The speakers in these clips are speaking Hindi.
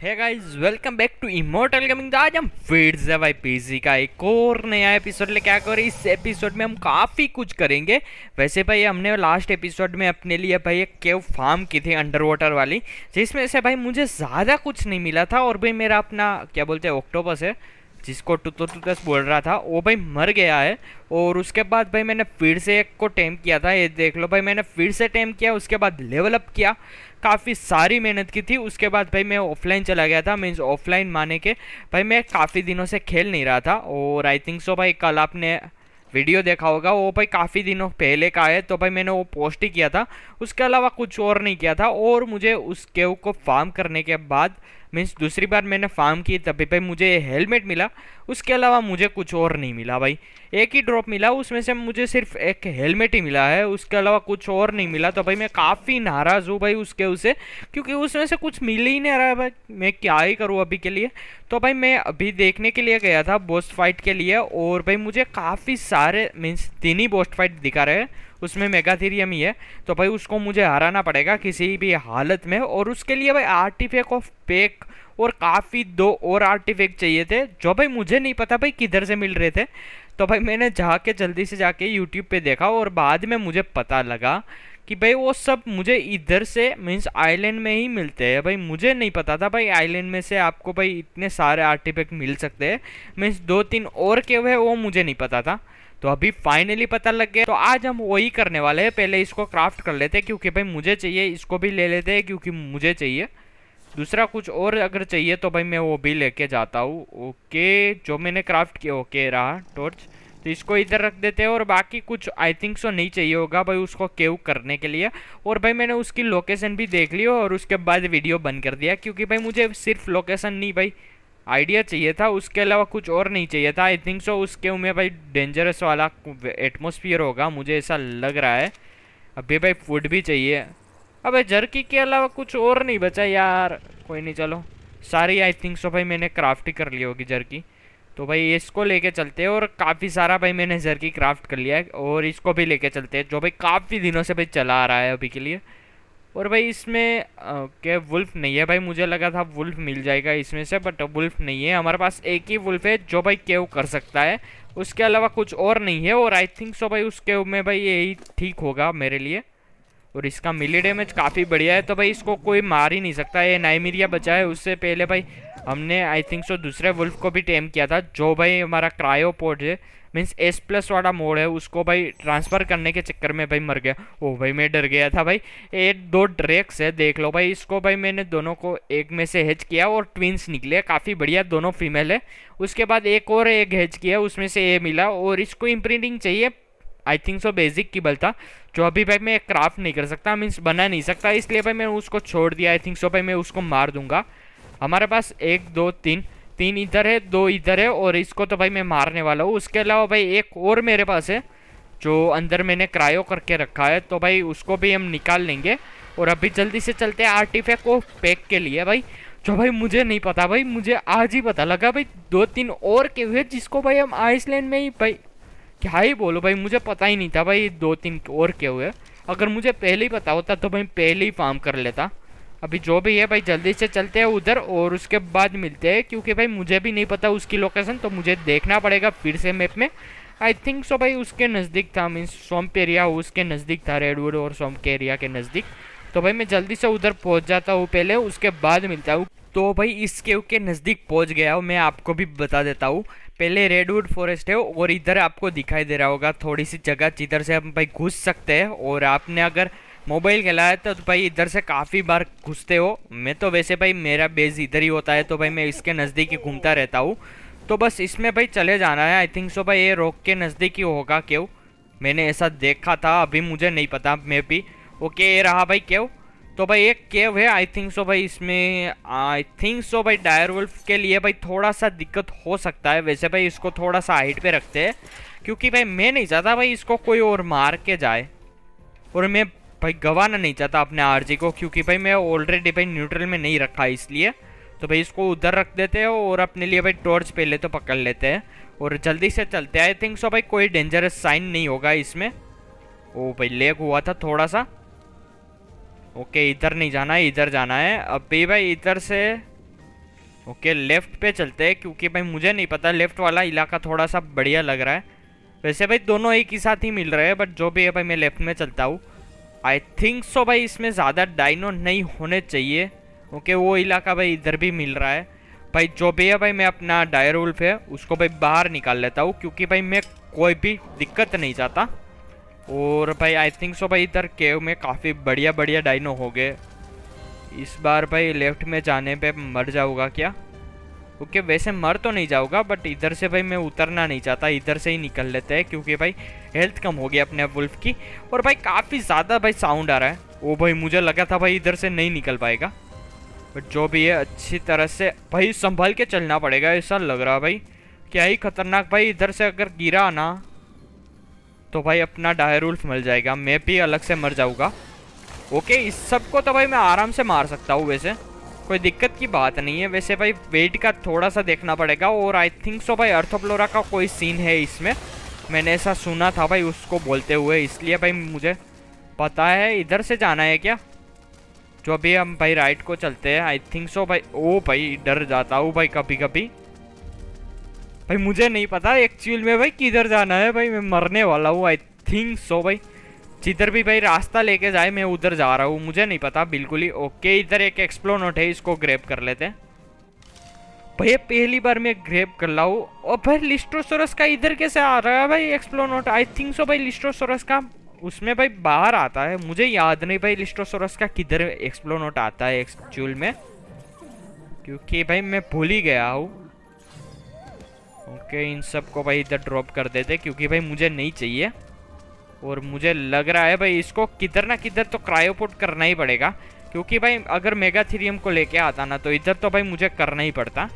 है guys welcome back to Immortal gaming आज हम फिर से भाई पीसी का एक और नया एपिसोड लेके आकर इस एपिसोड में हम काफ़ी कुछ करेंगे। वैसे भाई, हमने लास्ट एपिसोड में अपने लिए भाई एक केव फार्म की थी अंडर वाटर वाली, जिसमें से भाई मुझे ज़्यादा कुछ नहीं मिला था और भाई मेरा अपना, क्या बोलते हैं ऑक्टोपस है। जिसको टुतो टुतस बोल रहा था, वो भाई मर गया है और उसके बाद भाई मैंने फिर से एक को टेम किया था। ये देख लो भाई, मैंने फिर से टेम किया, उसके बाद लेवल अप किया। काफ़ी सारी मेहनत की थी, उसके बाद भाई मैं ऑफलाइन चला गया था मीन्स ऑफलाइन माने के। भाई मैं काफ़ी दिनों से खेल नहीं रहा था और आई थिंक सो भाई कल आपने वीडियो देखा होगा, वो भाई काफ़ी दिनों पहले का है तो भाई मैंने वो पोस्ट ही किया था। उसके अलावा कुछ और नहीं किया था और मुझे उस केव को फार्म करने के बाद मीन्स दूसरी बार मैंने फार्म की तभी भाई मुझे हेलमेट मिला। उसके अलावा मुझे कुछ और नहीं मिला भाई। एक ही ड्रॉप मिला, उसमें से मुझे सिर्फ़ एक हेलमेट ही मिला है। उसके अलावा कुछ और नहीं मिला। तो भाई मैं काफ़ी नाराज़ हूँ भाई उसके उसे, क्योंकि उसमें से कुछ मिल ही नहीं रहा है भाई। मैं क्या ही करूँ अभी के लिए? तो भाई मैं अभी देखने के लिए गया था बोस्ट फाइट के लिए, और भाई मुझे काफ़ी सारे मीन्स तीन ही बोस्ट फाइट दिखा रहे हैं। उसमें मेगाथीरियम ही है। तो भाई उसको मुझे हराना पड़ेगा किसी भी हालत में और उसके लिए भाई आर्टिफेक ऑफ़ पेक और काफ़ी दो और आर्टिफेक्ट चाहिए थे, जो भाई मुझे नहीं पता भाई किधर से मिल रहे थे। तो भाई मैंने जाके जल्दी से जाके यूट्यूब पे देखा और बाद में मुझे पता लगा कि भाई वो सब मुझे इधर से मीन्स आइलैंड में ही मिलते हैं। भाई मुझे नहीं पता था भाई आइलैंड में से आपको भाई इतने सारे आर्टिफेक्ट मिल सकते हैं। मीन्स दो तीन और के हुए वो मुझे नहीं पता था। तो अभी फाइनली पता लग गया। तो आज हम वही करने वाले हैं। पहले इसको क्राफ्ट कर लेते हैं, क्योंकि भाई मुझे चाहिए, इसको भी ले लेते हैं, क्योंकि मुझे चाहिए। दूसरा कुछ और अगर चाहिए तो भाई मैं वो भी लेके जाता हूँ। ओके, जो मैंने क्राफ्ट किया, ओके, रहा टॉर्च तो इसको इधर रख देते हैं और बाकी कुछ आई थिंक सो नहीं चाहिए होगा भाई उसको केव करने के लिए। और भाई मैंने उसकी लोकेशन भी देख ली और उसके बाद वीडियो बंद कर दिया, क्योंकि भाई मुझे सिर्फ़ लोकेशन नहीं भाई। आइडिया चाहिए था, उसके अलावा कुछ और नहीं चाहिए था। आई थिंक सो उसके में भाई डेंजरस वाला एटमोसफियर होगा, मुझे ऐसा लग रहा है। अभी भाई फ़ूड भी चाहिए। अबे जर्की के अलावा कुछ और नहीं बचा यार। कोई नहीं, चलो। सारी आई थिंक सो भाई मैंने क्राफ्ट ही कर ली होगी जर्की तो भाई इसको लेके चलते हैं और काफ़ी सारा भाई मैंने जर्की क्राफ्ट कर लिया है और इसको भी लेके चलते हैं, जो भाई काफ़ी दिनों से भाई चला आ रहा है अभी के लिए। और भाई इसमें क्या वुल्फ नहीं है भाई? मुझे लगा था वुल्फ मिल जाएगा इसमें से बट वुल्फ नहीं है। हमारे पास एक ही वुल्फ है जो भाई केव कर सकता है। उसके अलावा कुछ और नहीं है और आई थिंक सो भाई उस केव में भाई यही ठीक होगा मेरे लिए। और इसका मिली डैमेज काफ़ी बढ़िया है तो भाई इसको कोई मार ही नहीं सकता। ये नाइमीरिया बचा है, उससे पहले भाई हमने आई थिंक सो दूसरे वुल्फ को भी टेम किया था, जो भाई हमारा क्रायोपोर्ट है मीन्स एस प्लस वाला मोड है, उसको भाई ट्रांसफ़र करने के चक्कर में भाई मर गया। ओ भाई, मैं डर गया था भाई। ये दो ड्रेक्स है, देख लो भाई, इसको भाई मैंने दोनों को एक में से हेज किया और ट्विंस निकले काफ़ी बढ़िया, दोनों फीमेल है। उसके बाद एक और एक हेज किया, उसमें से ये मिला और इसको इम्प्रिंटिंग चाहिए आई थिंक सो बेसिक की बल था, जो अभी भाई मैं क्राफ्ट नहीं कर सकता मीन्स बना नहीं सकता, इसलिए भाई मैं उसको छोड़ दिया आई थिंक सो भाई मैं उसको मार दूँगा। हमारे पास एक, दो, तीन तीन इधर है, दो इधर है और इसको तो भाई मैं मारने वाला हूँ। उसके अलावा भाई एक और मेरे पास है, जो अंदर मैंने क्रायो करके रखा है तो भाई उसको भी हम निकाल लेंगे। और अभी जल्दी से चलते हैं आर्टिफैक्ट को पैक के लिए भाई, जो भाई मुझे नहीं पता भाई, मुझे आज ही पता लगा भाई, दो, तीन और के हुए जिसको भाई हम आइसलैंड में ही भाई, क्या ही बोलो भाई, मुझे पता ही नहीं था भाई, दो, तीन और के हुए। अगर मुझे पहले ही पता होता तो भाई पहले ही फार्म कर लेता। अभी जो भी है भाई, जल्दी से चलते हैं उधर और उसके बाद मिलते हैं, क्योंकि भाई मुझे भी नहीं पता उसकी लोकेशन तो मुझे देखना पड़ेगा फिर से मैप में। आई थिंक सो भाई, उसके नज़दीक था मीन्स सोम्प एरिया उसके नज़दीक था रेडवुड और सोम्प एरिया के नज़दीक। तो भाई, मैं जल्दी से उधर पहुँच जाता हूँ पहले, उसके बाद मिलता हूँ। तो भाई इस केव के नज़दीक पहुँच गया हूँ, मैं आपको भी बता देता हूँ। पहले रेडवुड फॉरेस्ट है और इधर आपको दिखाई दे रहा होगा, थोड़ी सी जगह जिधर से हम भाई घुस सकते हैं, और आपने अगर मोबाइल खेला है तो भाई इधर से काफ़ी बार घुसते हो। मैं तो वैसे भाई मेरा बेस इधर ही होता है तो भाई मैं इसके नज़दीक ही घूमता रहता हूँ। तो बस इसमें भाई चले जाना है आई थिंक सो भाई ये रोक के नज़दीक ही होगा क्यों? मैंने ऐसा देखा था, अभी मुझे नहीं पता, मे भी। ओके ये रहा भाई क्यों तो भाई एक केव है आई थिंक सो भाई इसमें आई थिंक सो भाई डायर वुल्फ के लिए भाई थोड़ा सा दिक्कत हो सकता है। वैसे भाई इसको थोड़ा सा हाइट पे रखते हैं, क्योंकि भाई मैं नहीं चाहता भाई इसको कोई और मार के जाए। और मैं भाई गवाना नहीं चाहता अपने आरजी को, क्योंकि भाई मैं ऑलरेडी भाई न्यूट्रल में नहीं रखा इसलिए। तो भाई इसको उधर रख देते हैं और अपने लिए भाई टॉर्च पहले तो पकड़ लेते हैं। और जल्दी से चलते आई थिंक सो भाई कोई डेंजरस साइन नहीं होगा इसमें। ओ भाई लेग हुआ था थोड़ा सा ओके इधर नहीं जाना है, इधर जाना है। अभी भाई इधर से ओके लेफ़्ट पे चलते हैं, क्योंकि भाई मुझे नहीं पता लेफ़्ट वाला इलाका थोड़ा सा बढ़िया लग रहा है। वैसे भाई दोनों एक ही साथ ही मिल रहे हैं बट जो भी है भाई मैं लेफ़्ट में चलता हूँ। आई थिंक सो भाई, इसमें ज़्यादा डाइनो नहीं होने चाहिए। ओके वो इलाका भाई इधर भी मिल रहा है। भाई, जो भी है भाई, मैं अपना डायर उल्फ है, उसको भाई बाहर निकाल लेता हूँ, क्योंकि भाई मैं कोई भी दिक्कत नहीं चाहता। और भाई आई थिंक सो भाई, इधर केव में काफ़ी बढ़िया बढ़िया डाइनो हो गए। इस बार भाई लेफ़्ट में जाने पे मर जाऊँगा क्या? ओके वैसे मर तो नहीं जाऊँगा बट इधर से भाई मैं उतरना नहीं चाहता, इधर से ही निकल लेते हैं क्योंकि भाई हेल्थ कम हो गया अपने वुल्फ की। और भाई काफ़ी ज़्यादा भाई साउंड आ रहा है। वो भाई, मुझे लगा था भाई इधर से नहीं निकल पाएगा। बट जो भी है, अच्छी तरह से भाई संभल के चलना पड़ेगा, ऐसा लग रहा भाई। क्या ही खतरनाक भाई, इधर से अगर गिरा ना तो भाई अपना डायर उल्फ मिल जाएगा। मैं भी अलग से मर जाऊँगा। ओके इस सबको तो भाई मैं आराम से मार सकता हूँ वैसे। कोई दिक्कत की बात नहीं है। वैसे भाई वेट का थोड़ा सा देखना पड़ेगा और आई थिंक सो भाई अर्थोफ्लोरा का कोई सीन है इसमें। मैंने ऐसा सुना था भाई, उसको बोलते हुए। इसलिए भाई, मुझे पता है, इधर से जाना है क्या? जो अभी हम भाई राइट को चलते हैं आई थिंक सो भाई। ओ भाई, डर जाता हूँ भाई कभी कभी भाई, मुझे नहीं पता एक्चुअल में भाई, किधर जाना है भाई, मैं मरने वाला हूँ आई थिंक सो भाई। जिधर भी भाई रास्ता लेके जाए, मैं उधर जा रहा हूँ। मुझे नहीं पता, बिल्कुल ही ओके इधर एक एक्सप्लोनोट है, इसको ग्रेप कर लेते हैं। भाई पहली बार मैं ग्रेप कर ला हूँ। और भाई लिस्ट्रोसोरस का इधर कैसे आ रहा है भाई एक्सप्लोनोट आई थिंक सो भाई लिस्ट्रोसोरस का उसमें भाई बाहर आता है। मुझे याद नहीं भाई लिस्ट्रोसोरस का किधर एक्सप्लोनोट आता है एक्चुअल में। क्योंकि भाई, मैं भूल ही गया हूँ। ओके इन सबको भाई इधर ड्रॉप कर देते, क्योंकि भाई, मुझे नहीं चाहिए। और मुझे लग रहा है भाई इसको किधर ना किधर तो क्रायोपोर्ट करना ही पड़ेगा। क्योंकि भाई अगर मेगाथीरियम को लेके आता ना तो इधर तो भाई मुझे करना ही पड़ता।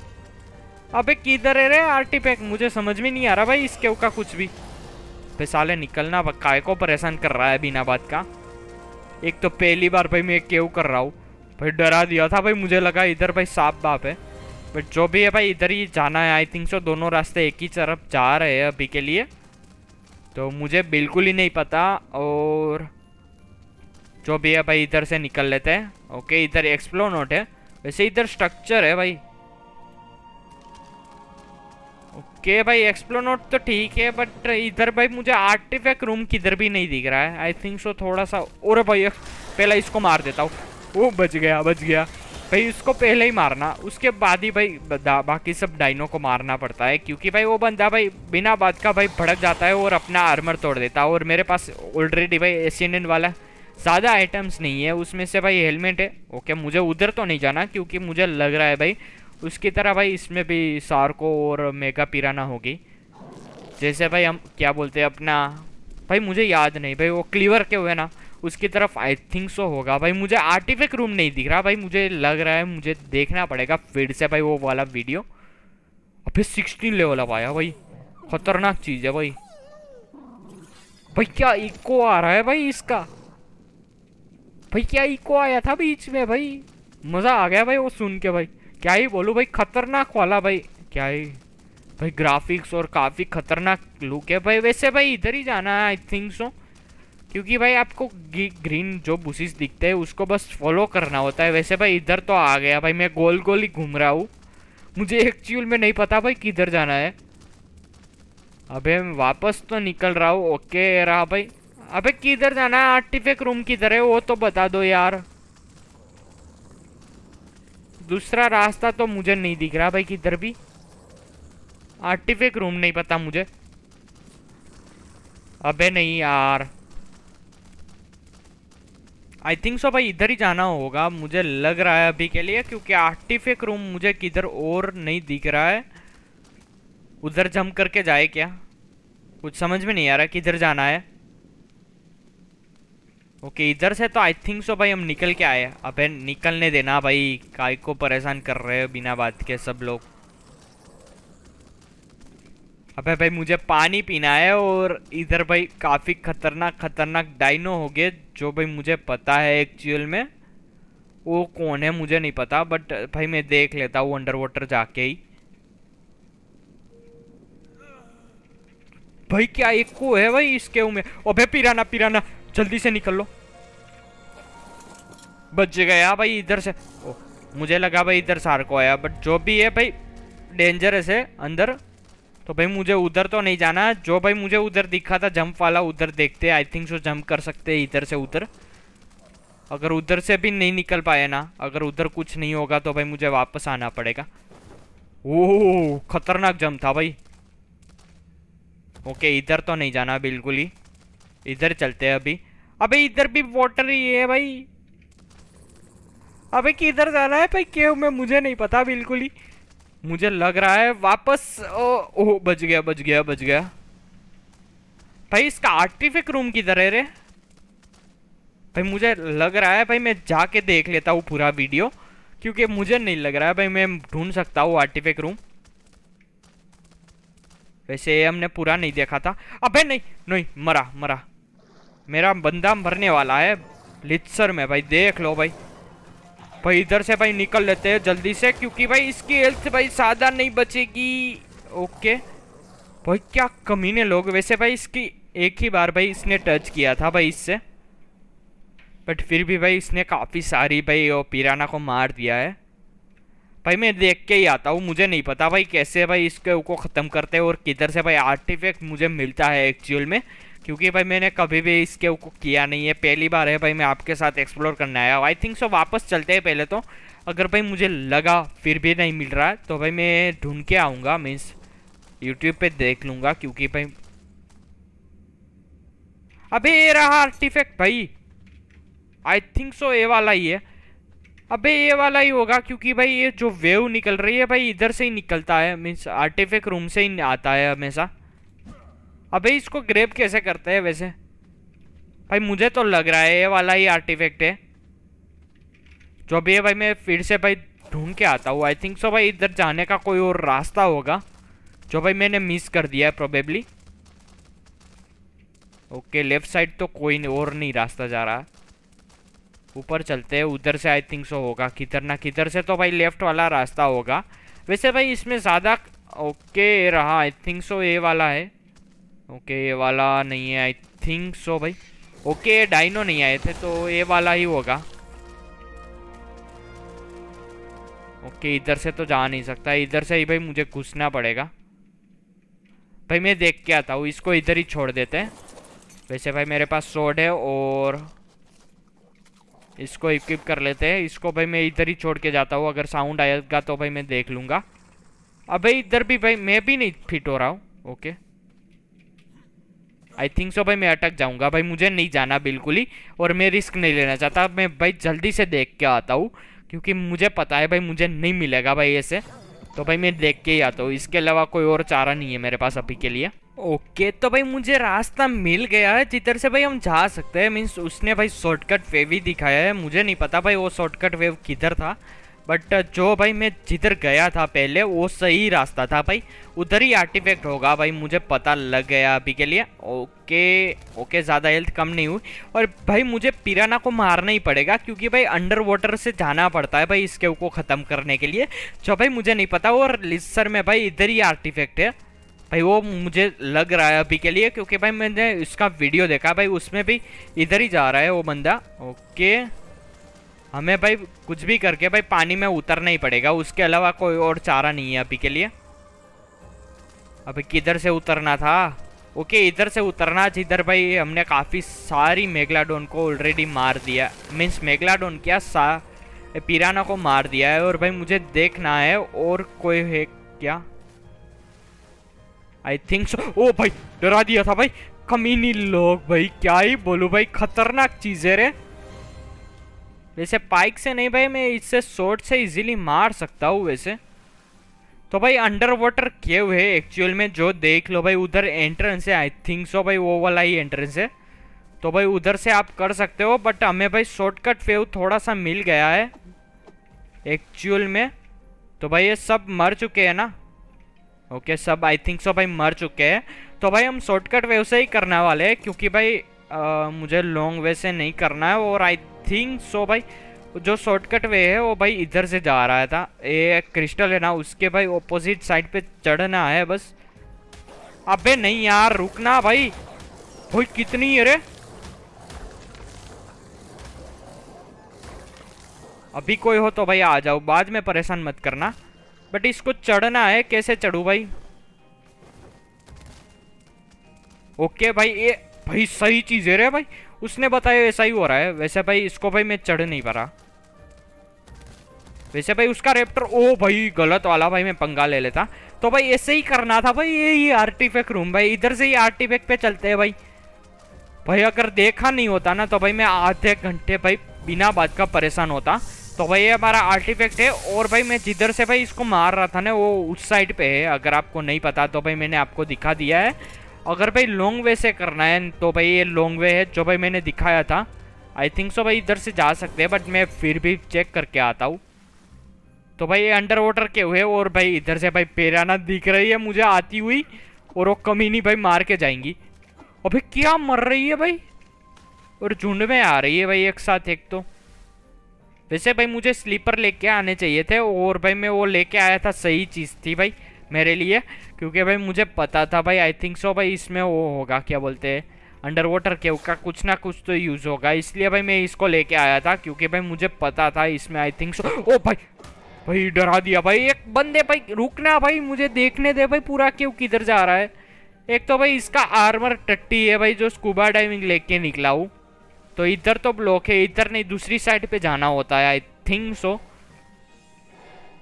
अबे किधर है रे आर्टिफैक्ट मुझे समझ में नहीं आ रहा भाई इसके का कुछ भी। भाई साले निकलना काय को परेशान कर रहा है बिना बात का? एक तो पहली बार भाई मैं केव कर रहा हूँ। भाई डरा दिया था भाई, मुझे लगा इधर भाई साफ़ बाप है। बट जो भी है भाई, इधर ही जाना है। आई थिंक सो दोनों रास्ते एक ही तरफ़ जा रहे हैं अभी के लिए। तो मुझे बिल्कुल ही नहीं पता और जो भी है भाई, इधर से निकल लेते हैं। ओके इधर एक्सप्लोर नोट है। वैसे इधर स्ट्रक्चर है भाई। ओके भाई एक्सप्लोर नोट तो ठीक है बट इधर भाई मुझे आर्टिफैक्ट रूम किधर भी नहीं दिख रहा है। आई थिंक सो थोड़ा सा और भाई, पहला इसको मार देता हूँ। वो बच गया बच गया। भाई, उसको पहले ही मारना। उसके बाद ही भाई बाकी सब डाइनो को मारना पड़ता है, क्योंकि भाई वो बंदा भाई, बिना बात का भाई भड़क जाता है और अपना आर्मर तोड़ देता है। और मेरे पास ऑलरेडी भाई एशियन वाला ज़्यादा आइटम्स नहीं है, उसमें से भाई हेलमेट है। ओके मुझे उधर तो नहीं जाना, क्योंकि मुझे लग रहा है भाई, उसकी तरह भाई इसमें भी सार्को और मेगा पिराना होगी। जैसे भाई हम, क्या बोलते हैं, अपना, भाई मुझे याद नहीं, भाई वो क्लीवर के हुए ना। उसकी तरफ़ आई थिंक सो होगा। भाई, मुझे आर्टिफिक रूम नहीं दिख रहा। भाई, मुझे लग रहा है, मुझे देखना पड़ेगा फिर से भाई वो वाला वीडियो फिर सिक्सटीन लेवल अब आया भाई। खतरनाक चीज़ है भाई। भाई, क्या इको आ रहा है भाई इसका? भाई, क्या इको आया था बीच में भाई? मज़ा आ गया भाई वो सुन के भाई। क्या ही बोलूँ भाई, खतरनाक वाला भाई। क्या ही। भाई ग्राफिक्स और काफ़ी खतरनाक लुक है। भाई, वैसे भाई इधर ही जाना है आई थिंक सो क्योंकि भाई आपको ग्रीन जो बुसिस दिखते हैं, उसको बस फॉलो करना होता है। वैसे भाई इधर तो आ गया। भाई मैं गोल गोल ही घूम रहा हूँ। मुझे एक्चुअल में नहीं पता भाई किधर जाना है। अबे मैं वापस तो निकल रहा हूँ। ओके, रहा भाई। अबे किधर जाना है? आर्टिफेक रूम किधर है? वो तो बता दो यार। दूसरा रास्ता तो मुझे नहीं दिख रहा भाई किधर भी। आर्टिफेक रूम नहीं पता मुझे। अबे नहीं यार। आई थिंक सो भाई, इधर ही जाना होगा, मुझे लग रहा है अभी के लिए, क्योंकि आर्टिफिक रूम मुझे किधर और नहीं दिख रहा है। उधर जम करके जाए क्या? कुछ समझ में नहीं आ रहा किधर जाना है। ओके इधर से तो आई थिंक सो भाई, हम निकल के आए अबे, निकलने देना, भाई काय को परेशान कर रहे हो बिना बात के सब लोग? अबे भाई, मुझे पानी पीना है और इधर भाई काफ़ी खतरनाक खतरनाक डाइनो हो गए, जो भाई मुझे पता है एक्चुअल में। वो कौन है मुझे नहीं पता बट भाई मैं देख लेता हूँ अंडर वाटर जाके ही। भाई क्या एक को है भाई इसके में? अबे पिराना पिराना, जल्दी से निकल लो। बच गया भाई इधर से। ओ, मुझे लगा भाई इधर सार को आया बट जो भी है भाई डेंजरस है अंदर। तो भाई मुझे उधर तो नहीं जाना। जो भाई मुझे उधर दिखा था जंप वाला, उधर देखते आई थिंक सो जंप कर सकते हैं इधर से उधर। अगर उधर से भी नहीं निकल पाए ना, अगर उधर कुछ नहीं होगा तो भाई मुझे वापस आना पड़ेगा। ओह, खतरनाक जंप था भाई। ओके इधर तो नहीं जाना बिल्कुल ही। इधर चलते हैं अभी। अबे इधर भी वाटर ही है भाई। अबे किधर जाना है भाई? केव में मुझे नहीं पता बिल्कुल ही। मुझे लग रहा है वापस ओ, ओ बच गया बच गया बच गया। भाई इसका आर्टिफिक रूम किधर है रे? भाई मुझे लग रहा है भाई मैं जाके देख लेता हूँ पूरा वीडियो क्योंकि मुझे नहीं लग रहा है भाई मैं ढूंढ सकता हूँ आर्टिफिक रूम वैसे हमने पूरा नहीं देखा था। अबे नहीं नहीं मरा मरा। मेरा बंदा मरने वाला है लित्सर में भाई देख लो भाई। भाई, इधर से भाई निकल लेते हैं जल्दी से, क्योंकि भाई इसकी हेल्थ भाई सादा नहीं बचेगी। ओके। भाई, क्या कमीने लोग? वैसे भाई इसकी एक ही बार भाई इसने टच किया था भाई इससे। बट फिर भी भाई इसने काफ़ी सारी भाई वो पिराना को मार दिया है। भाई, मैं देख के ही आता हूँ, मुझे नहीं पता भाई कैसे भाई इसके को ख़त्म करते हैं और किधर से भाई आर्टिफैक्ट मुझे मिलता है एक्चुअल में। क्योंकि भाई मैंने कभी भी इसके को किया नहीं है। पहली बार है भाई मैं आपके साथ एक्सप्लोर करने आया हूँ। आई थिंक सो वापस चलते हैं पहले तो। अगर भाई मुझे लगा फिर भी नहीं मिल रहा है तो भाई मैं ढूंढ के आऊँगा मीन्स यूट्यूब पे देख लूँगा, क्योंकि भाई अबे ये रहा आर्टिफैक्ट भाई। आई थिंक सो ये वाला ही है। अबे ये वाला ही होगा, क्योंकि भाई ये जो वेव निकल रही है भाई, इधर से ही निकलता है मीन्स आर्टिफैक्ट रूम से ही आता है हमेशा। अबे इसको ग्रेप कैसे करते हैं वैसे? भाई मुझे तो लग रहा है ये वाला ही आर्टिफैक्ट है। जो भी है भाई मैं फिर से भाई ढूंढ के आता हूँ। आई थिंक सो भाई इधर जाने का कोई और रास्ता होगा, जो भाई मैंने मिस कर दिया है प्रोबेबली ओके लेफ़्ट साइड तो कोई नहीं और नहीं रास्ता जा रहा। ऊपर चलते हैं, उधर से आई थिंक सो होगा। किधर ना किधर से तो भाई लेफ़्ट वाला रास्ता होगा। वैसे भाई इसमें ज़्यादा ओके रहा। आई थिंक सो ये वाला है। ओके, ये वाला नहीं है आई थिंक सो भाई। ओके, ये डाइनो नहीं आए थे तो ये वाला ही होगा। ओके, इधर से तो जा नहीं सकता। इधर से ही भाई मुझे घुसना पड़ेगा। भाई मैं देख के आता हूँ, इसको इधर ही छोड़ देते हैं। वैसे भाई मेरे पास सोड है और इसको इक्विप कर लेते हैं। इसको भाई मैं इधर ही छोड़ के जाता हूँ, अगर साउंड आएगा तो भाई मैं देख लूँगा। अब भाई इधर भी भाई मैं भी नहीं फिट हो रहा हूँ। ओके। आई थिंक सो भाई मैं अटक जाऊँगा। भाई मुझे नहीं जाना बिल्कुल ही, और मैं रिस्क नहीं लेना चाहता। मैं भाई जल्दी से देख के आता हूँ, क्योंकि मुझे पता है भाई मुझे नहीं मिलेगा भाई ऐसे। तो भाई मैं देख के ही आता हूँ। इसके अलावा कोई और चारा नहीं है मेरे पास अभी के लिए। ओके तो भाई मुझे रास्ता मिल गया है, जिधर से भाई हम जा सकते हैं। मीन्स उसने भाई शॉर्टकट वेव ही दिखाया है। मुझे नहीं पता भाई वो शॉर्टकट वेव किधर था। बट जो भाई मैं जिधर गया था पहले, वो सही रास्ता था भाई। उधर ही आर्टिफैक्ट होगा भाई, मुझे पता लग गया अभी के लिए। ओके ओके ज़्यादा हेल्थ कम नहीं हुई। और भाई, मुझे पिराना को मारना ही पड़ेगा, क्योंकि भाई अंडर वाटर से जाना पड़ता है भाई, इसके को ख़त्म करने के लिए। जो भाई, मुझे नहीं पता और लिस्सर में भाई, इधर ही आर्टिफैक्ट है। भाई, वो मुझे लग रहा है अभी के लिए, क्योंकि भाई, मैंने इसका वीडियो देखा, भाई, उसमें भी इधर ही जा रहा है वो बंदा। ओके हमें भाई कुछ भी करके भाई पानी में उतरना ही पड़ेगा। उसके अलावा कोई और चारा नहीं है अभी के लिए। अभी किधर से उतरना था? ओके, इधर से उतरना। जिधर भाई हमने काफ़ी सारी मेगलाडोन को ऑलरेडी मार दिया। मीन्स मेगलाडोन क्या? सा पिराना को मार दिया है और भाई मुझे देखना है और कोई है क्या? आई थिंक सो ओ भाई, डरा दिया था भाई। कमीनी लोग भाई, क्या ही बोलू भाई, खतरनाक चीज़ है रे। वैसे पाइक से नहीं भाई मैं इससे शॉर्ट से इजीली मार सकता हूँ वैसे। तो भाई अंडर वाटर केव है एक्चुअल में जो देख लो भाई उधर एंट्रेंस है आई थिंक सो भाई वो वाला ही एंट्रेंस है। तो भाई उधर से आप कर सकते हो बट हमें भाई शॉर्टकट वेव थोड़ा सा मिल गया है एक्चुअल में। तो भाई ये सब मर चुके हैं ना? ओके सब आई थिंक सो भाई मर चुके हैं। तो भाई हम शॉर्टकट वेव से ही करने वाले हैं क्योंकि भाई आ, मुझे लॉन्ग वे से नहीं करना है और आई थिंक सो भाई, जो शॉर्टकट वे है, वो भाई इधर से जा रहा था। ये क्रिस्टल है ना, उसके भाई ऑपोजिट साइड पे चढ़ना है बस। अबे नहीं यार, रुकना भाई। भाई, कितनी है रे? अभी कोई हो तो भाई आ जाओ, बाद में परेशान मत करना। बट इसको चढ़ना है, कैसे चढ़ू भाई? ओके भाई, ये भाई सही चीज़ है रे भाई। उसने बताया ऐसा ही हो रहा है। वैसे भाई, इसको भाई मैं चढ़ नहीं पा रहा। वैसे भाई उसका रेप्टर ओ भाई, गलत वाला भाई, मैं पंगा ले लेता। तो भाई ऐसे ही करना था भाई, ये ही आर्टिफैक्ट रूम भाई। इधर से ही आर्टिफैक्ट पे चलते हैं भाई। भाई, अगर देखा नहीं होता ना तो भाई मैं आधे घंटे भाई बिना बात का परेशान होता। तो भाई ये हमारा आर्टिफैक्ट है, और भाई मैं जिधर से भाई इसको मार रहा था ना, वो उस साइड पे है। अगर आपको नहीं पता तो भाई मैंने आपको दिखा दिया है। अगर भाई लॉन्ग वे से करना है तो भाई ये लॉन्ग वे है, जो भाई मैंने दिखाया था। आई थिंक सो भाई इधर से जा सकते हैं बट मैं फिर भी चेक करके आता हूँ। तो भाई ये अंडर वाटर के हुए, और भाई इधर से भाई पेराना दिख रही है, मुझे आती हुई, और वो कमी नहीं भाई मार के जाएँगी। अभी क्या मर रही है भाई? और झुंड में आ रही है भाई एक साथ, एक तो। वैसे भाई मुझे स्लीपर लेके आने चाहिए थे, और भाई मैं वो लेके आया था, सही चीज़ थी भाई। मेरे लिए, क्योंकि भाई मुझे पता था भाई आई थिंक सो भाई इसमें वो होगा, क्या बोलते हैं अंडर वाटर केव का कुछ ना कुछ तो यूज़ होगा। इसलिए भाई मैं इसको लेके आया था, क्योंकि भाई मुझे पता था इसमें आई थिंक सो ओ भाई भाई डरा दिया भाई, एक बंदे भाई रुकना भाई, मुझे देखने दे भाई, पूरा केव किधर जा रहा है। एक तो भाई इसका आर्मर टट्टी है भाई, जो स्कूबा डाइविंग लेके निकला हूँ। तो इधर तो ब्लॉक है, इधर नहीं, दूसरी साइड पे जाना होता है आई थिंक सो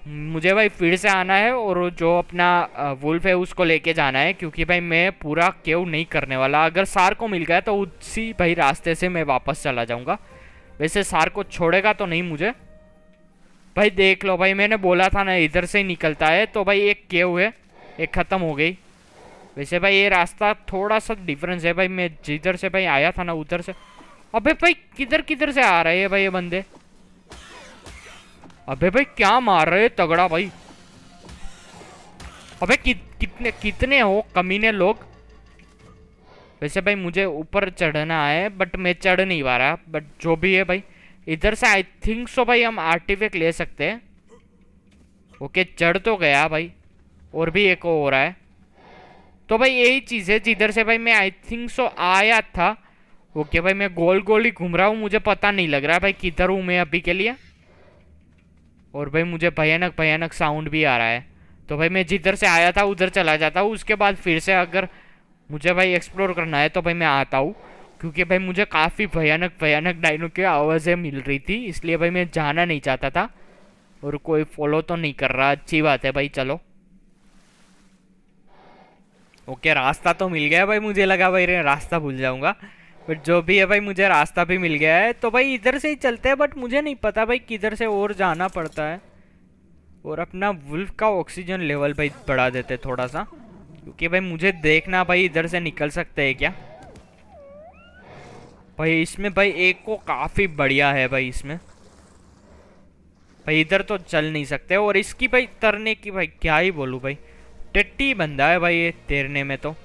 मुझे भाई फिर से आना है और जो अपना वुल्फ है उसको लेके जाना है, क्योंकि भाई मैं पूरा केव नहीं करने वाला। अगर सार को मिल गया तो उसी भाई रास्ते से मैं वापस चला जाऊँगा। वैसे सार को छोड़ेगा तो नहीं मुझे। भाई देख लो भाई, मैंने बोला था ना इधर से ही निकलता है तो भाई एक केव है, एक ख़त्म हो गई। वैसे भाई ये रास्ता थोड़ा सा डिफरेंस है भाई, मैं जिधर से भाई आया था ना उधर से। अबे भाई किधर किधर से आ रहे हैं भाई ये बंदे? अबे भाई क्या मार रहे तगड़ा भाई? अबे कि, कितने कितने हो कमीने लोग? वैसे भाई मुझे ऊपर चढ़ना है बट मैं चढ़ नहीं पा रहा बट जो भी है भाई। इधर से आई थिंक सो भाई हम आर्टिफिक ले सकते हैं। ओके चढ़ तो गया भाई और भी एक हो रहा है। तो भाई यही चीज़ है जिधर से भाई मैं आई थिंक सो आया था। ओके भाई मैं गोल गोल ही घूम रहा हूँ मुझे पता नहीं लग रहा भाई किधर हूँ मैं अभी के लिए। और भाई मुझे भयानक भयानक साउंड भी आ रहा है। तो भाई मैं जिधर से आया था, उधर चला जाता हूँ। उसके बाद फिर से अगर मुझे भाई एक्सप्लोर करना है तो भाई मैं आता हूँ। क्योंकि भाई मुझे काफ़ी भयानक भयानक डायनो की आवाज़ें मिल रही थी, इसलिए भाई मैं जाना नहीं चाहता था। और कोई फॉलो तो नहीं कर रहा। अच्छी बात है भाई, चलो। ओके, रास्ता तो मिल गया भाई, मुझे लगा भाई रास्ता भूल जाऊँगा। बट जो भी है भाई, मुझे रास्ता भी मिल गया है। तो भाई, इधर से ही चलते हैं बट मुझे नहीं पता भाई, किधर से और जाना पड़ता है। और अपना वुल्फ का ऑक्सीजन लेवल भाई, बढ़ा देते थोड़ा सा। क्योंकि भाई, मुझे देखना भाई, इधर से निकल सकते हैं क्या? भाई, इसमें भाई, एक को काफ़ी बढ़िया है भाई, इसमें। भाई, इधर तो चल नहीं सकते। और इसकी भाई, तरने की भाई, क्या ही बोलूँ भाई। टट्टी बंदा है भाई, ये तैरने में तो।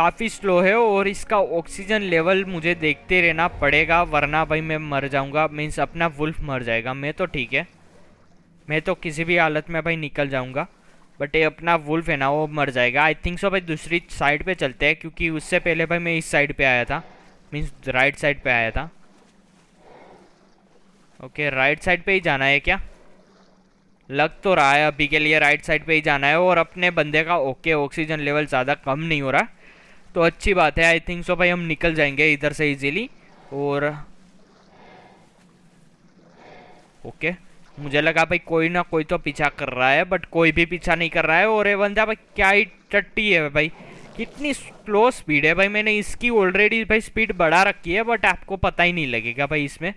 काफ़ी स्लो है और इसका ऑक्सीजन लेवल मुझे देखते रहना पड़ेगा, वरना भाई मैं मर जाऊँगा मीन्स अपना वुल्फ मर जाएगा। मैं तो ठीक है। मैं तो किसी भी हालत में भाई निकल जाऊँगा बट ये अपना वुल्फ है ना, वो मर जाएगा। आई थिंक सो भाई दूसरी साइड पे चलते हैं, क्योंकि उससे पहले भाई मैं इस साइड पे आया था। मीन्स राइट साइड पे आया था। ओके राइट साइड पे ही जाना है क्या? लग तो रहा है, अभी के लिए राइट साइड पे ही जाना है और अपने बंदे का ओके ऑक्सीजन लेवल ज़्यादा कम नहीं हो रहा। तो अच्छी बात है आई थिंक सो भाई, हम निकल जाएँगे इधर से इजीली और ओके मुझे लगा भाई कोई ना कोई तो पीछा कर रहा है बट कोई भी पीछा नहीं कर रहा है और ये बंदा भाई क्या ही टट्टी है भाई। कितनी स्लो स्पीड है भाई, मैंने इसकी ऑलरेडी भाई स्पीड बढ़ा रखी है बट आपको पता ही नहीं लगेगा भाई इसमें।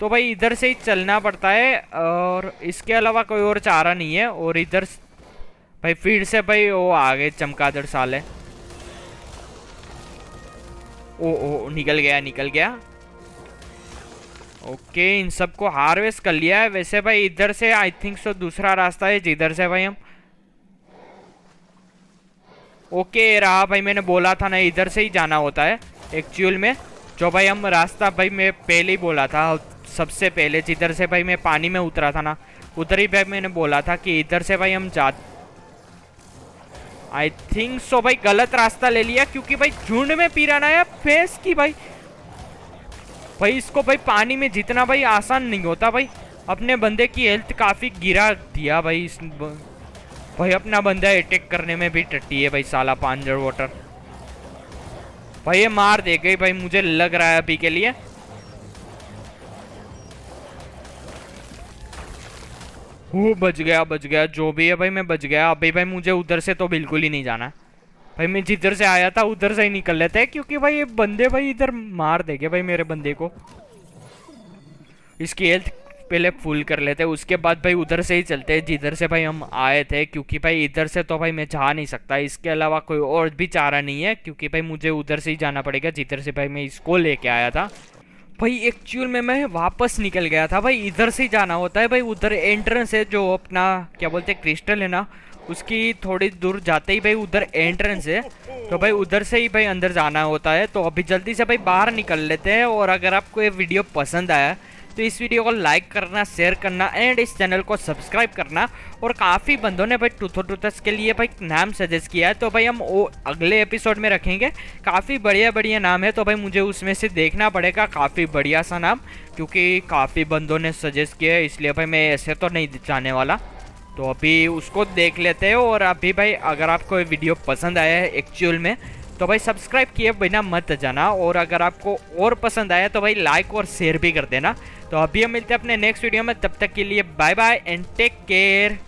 तो भाई इधर से ही चलना पड़ता है और इसके अलावा कोई और चारा नहीं है और इधर भाई फिर से भाई वो आ गए चमकादड़ साल ओ ओ, निकल गया निकल गया। ओके, इन सबको हार्वेस्ट कर लिया है। वैसे भाई, इधर से आई थिंक सो दूसरा रास्ता है, जिधर से भाई हम। ओके, रहा भाई, मैंने बोला था ना, इधर से ही जाना होता है एक्चुअल में। जो भाई हम रास्ता भाई मैं पहले ही बोला था सबसे पहले जिधर से भाई मैं पानी में उतरा था ना, उधर ही भाई मैंने बोला था कि इधर से भाई हम जा आई थिंक सो भाई, गलत रास्ता ले लिया, क्योंकि भाई, झुंड में पीराना है फेस की भाई। भाई, इसको भाई, पानी में जितना भाई, आसान नहीं होता भाई। अपने बंदे की हेल्थ काफ़ी गिरा दिया भाई, इस भाई, अपना बंदा अटैक करने में भी टट्टी है भाई, साला पांजर वाटर भाई, ये मार दे गई भाई, मुझे लग रहा है अभी के लिए। वो बच गया बच गया, जो भी है भाई, मैं बच गया। अभी भाई, मुझे उधर से तो बिल्कुल ही नहीं जाना भाई, मैं जिधर से आया था, उधर से ही निकल लेते हैं, क्योंकि भाई, ये बंदे भाई इधर मार देंगे भाई मेरे बंदे को। इसकी हेल्थ पहले फुल कर लेते हैं, उसके बाद भाई उधर से ही चलते हैं, जिधर से भाई हम आए थे, क्योंकि भाई इधर से तो भाई मैं जा नहीं सकता। इसके अलावा कोई और भी चारा नहीं है, क्योंकि भाई मुझे उधर से ही जाना पड़ेगा, जिधर से भाई मैं इसको लेके आया था। भाई एक्चुअल में मैं वापस निकल गया था भाई, इधर से जाना होता है भाई, उधर एंट्रेंस है जो अपना, क्या बोलते हैं क्रिस्टल है ना, उसकी थोड़ी दूर जाते ही भाई, उधर एंट्रेंस है तो भाई, उधर से ही भाई, अंदर जाना होता है तो अभी जल्दी से भाई, बाहर निकल लेते हैं, और अगर आपको ये वीडियो पसंद आया तो इस वीडियो को लाइक करना शेयर करना एंड इस चैनल को सब्सक्राइब करना। और काफ़ी बंदों ने भाई टूथो टूथस के लिए भाई नाम सजेस्ट किया है। तो भाई हम वो अगले एपिसोड में रखेंगे। काफ़ी बढ़िया बढ़िया नाम है। तो भाई मुझे उसमें से देखना पड़ेगा। काफ़ी बढ़िया सा नाम, क्योंकि काफ़ी बंदों ने सजेस्ट किया है। इसलिए भाई मैं ऐसे तो नहीं जाने वाला। तो अभी उसको देख लेते हैं। और अभी भाई अगर आपको वीडियो पसंद आया है एक्चुअल में तो भाई सब्सक्राइब किए बिना मत जाना और अगर आपको और पसंद आया तो भाई लाइक और शेयर भी कर देना। तो अभी हम मिलते हैं अपने नेक्स्ट वीडियो में, तब तक के लिए bye bye and take care